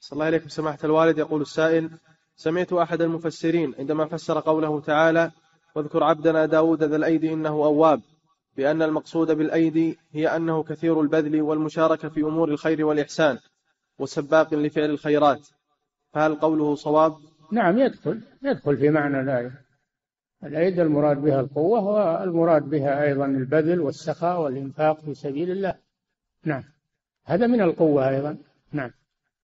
صلى الله عليكم. سماحة الوالد يقول السائل سمعت أحد المفسرين عندما فسر قوله تعالى واذكر عبدنا داود ذا الأيدي إنه أواب بأن المقصود بالأيدي هي أنه كثير البذل والمشاركة في أمور الخير والإحسان وسباق لفعل الخيرات. فهل قوله صواب؟ نعم يدخل يدخل في معنى الآية. الأيد المراد بها القوة والمراد بها أيضا البذل والسخاء والإنفاق في سبيل الله. نعم هذا من القوة أيضا. نعم.